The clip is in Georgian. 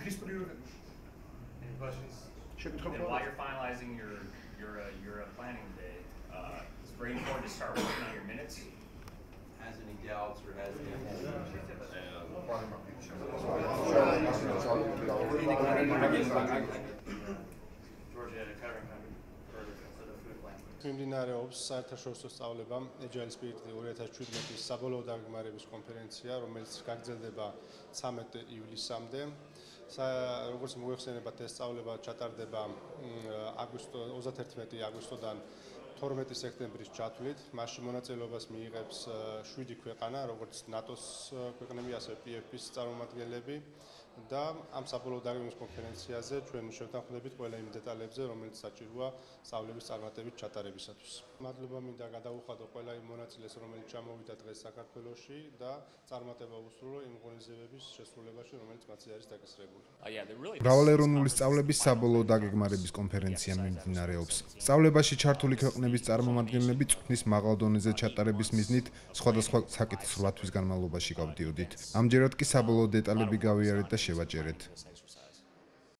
დღის პრიორიტეტი questions? შეკითხვა And while you're finalizing your your uh, your uh, planning day, uh, it's very important to start working on your minutes. Has any doubts or has any? Georgia had a covering company for the, food plan. მიმდინარეობს საერთაშორისო სწავლება ეჯალის პირიქით 2017-ის საბოლოო დაგეგმარების კონფერენცია, რომელიც გაგრძელდება 13 ივლისამდე. როგორც მოიხსენებათ, ეს სწავლება ჩატარდება აგვისტო 31 აგვისტოდან 12 სექტემბრის ჩათვლით. მასში მონაწილეობას მიიღებს 7 ქვეყანა, როგორც ნატოს ქვეყნები, ასევე PFP-ის წარმომადგენლები. და ამ საბოლოო დაგეგმვის კონფერენციაზე ჩვენ შევთანხმდებით ყველა იმ დეტალებზე, რომელიც საჭიროა სწავლების წარმატებით ჩატარებისათვის. მადლობა მინდა გადაუხადო ყველა იმ მონაწილეს, რომელიც ჩამოვიდა დღეს საქართველოში და წარმატება უსრულო იმ ღონისძიებების შესრულებაში, რომელიც მათზე არის დაკისრებული. Uh, really მრავალეროვნული სწავლების საბოლოო დაგეგმარების კონფერენცია მიმდინარეობს. სწავლებაში ჩართული ქვეყნების წარმომადგენლები წვნის მაღალ დონეზე ჩატარების მიზნით სხვადასხვა საკითხს 8 თვის განმავლობაში გავდიოდით. ამჯერად კი საბოლოო დეტალები გავიარეთ და შევაჭერეთ.